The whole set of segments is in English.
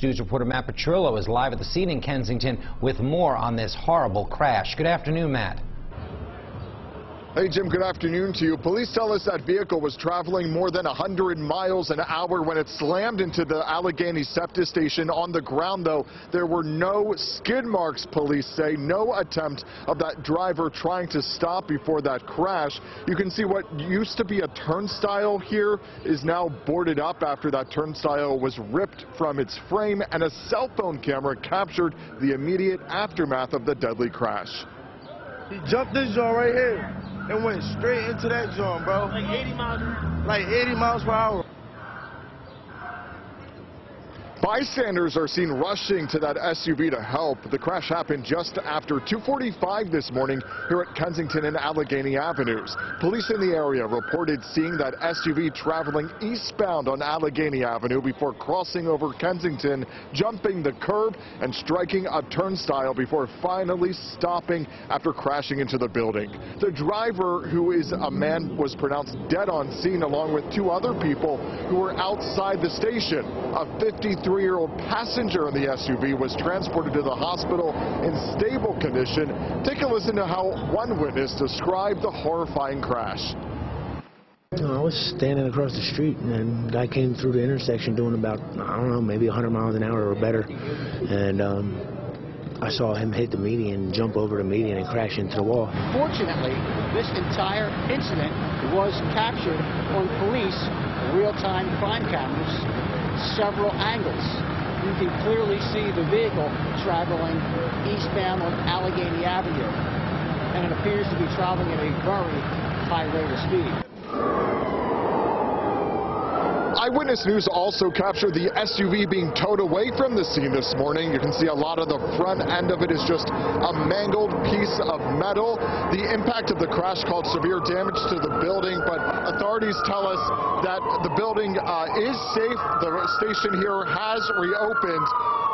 News reporter Matt Petrillo is live at the scene in Kensington with more on this horrible crash. Good afternoon, Matt. Hey, Jim, good afternoon to you. Police tell us that vehicle was traveling more than 100 miles an hour when it slammed into the Allegheny SEPTA station. On the ground, though, there were no skid marks, police say. No attempt of that driver trying to stop before that crash. You can see what used to be a turnstile here is now boarded up after that turnstile was ripped from its frame, and a cell phone camera captured the immediate aftermath of the deadly crash. He jumped this joint right here and went straight into that joint, bro. Like 80 miles Like 80 miles per hour. Bystanders are seen rushing to that SUV to help. The crash happened just after 245 this morning here at Kensington and Allegheny Avenues. Police in the area reported seeing that SUV traveling eastbound on Allegheny Avenue before crossing over Kensington, jumping the curb and striking a turnstile before finally stopping after crashing into the building. The driver, who is a man, was pronounced dead on scene along with two other people who were outside the station. A 53 23-year-old passenger in the SUV was transported to the hospital in stable condition. Take a listen to how one witness described the horrifying crash. I was standing across the street and a guy came through the intersection doing about, I don't know, maybe 100 miles an hour or better. And um, I saw him hit the median, jump over the median and crash into the wall. Fortunately, this entire incident was captured on police real-time crime cameras several angles. You can clearly see the vehicle traveling eastbound on Allegheny Avenue, and it appears to be traveling at a very high rate of speed. Eyewitness News also captured the SUV being towed away from the scene this morning. You can see a lot of the front end of it is just a mangled piece of metal. The impact of the crash caused severe damage to the building, but authorities tell us that the building uh, is safe. The station here has reopened.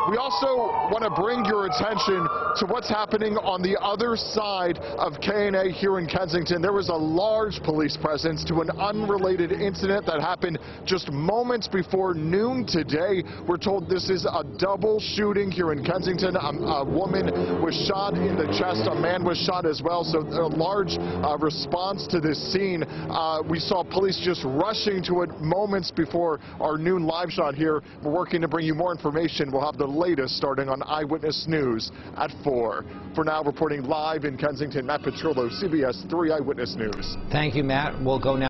We also want to bring your attention to what's happening on the other side of K&A here in Kensington. There was a large police presence to an unrelated incident that happened just moments before noon today. We're told this is a double shooting here in Kensington. A, a woman was shot in the chest. A man was shot as well. So a large uh, response to this scene. Uh, we saw police just rushing to it moments before our noon live shot here. We're working to bring you more information. We'll have the latest starting on Eyewitness News at 4. For now, reporting live in Kensington, Matt Petrillo, CBS 3 Eyewitness News. Thank you, Matt. We'll go now.